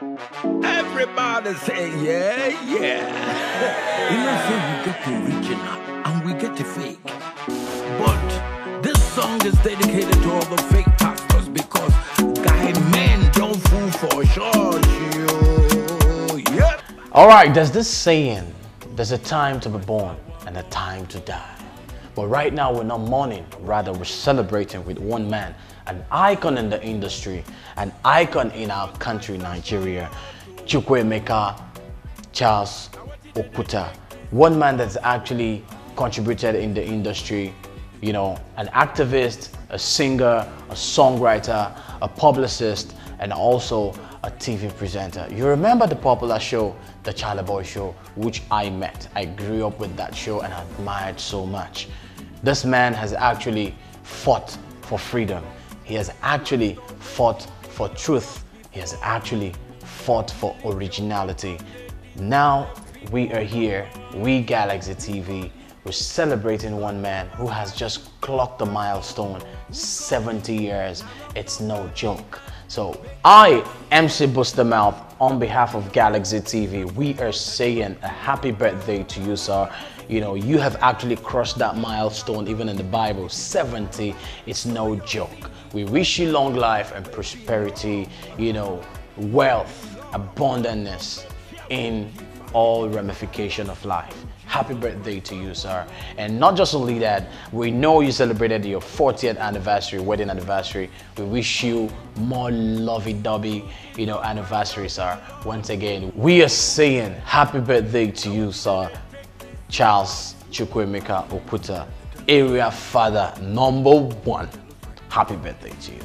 Everybody say, yeah, yeah. you know, say we get the original and we get the fake. But this song is dedicated to all the fake pastors because guy men don't fool for sure. Yep. All right, there's this saying there's a time to be born and a time to die. But right now, we're not mourning, rather, we're celebrating with one man, an icon in the industry, an icon in our country, Nigeria, Chukwuemeka Charles Oputa. One man that's actually contributed in the industry, you know, an activist, a singer, a songwriter, a publicist, and also a TV presenter. You remember the popular show, The Charly Boy Show, which I met. I grew up with that show and admired so much. This man has actually fought for freedom. He has actually fought for truth. He has actually fought for originality. Now we are here, we Galaxy TV, we're celebrating one man who has just clocked the milestone 70 years. It's no joke. So I, MC Bustermouth, on behalf of Galaxy TV, we are saying a happy birthday to you, sir. You know, you have actually crossed that milestone even in the Bible. 70 It's no joke. We wish you long life and prosperity, you know, wealth, abundance in all ramification of life. Happy birthday to you, sir. And not just only that, we know you celebrated your 40th anniversary, wedding anniversary. We wish you more lovey-dovey, you know, anniversary, sir. Once again, we are saying happy birthday to you, sir. Charles Chukwuemeka Oputa, area father number one. Happy birthday to you.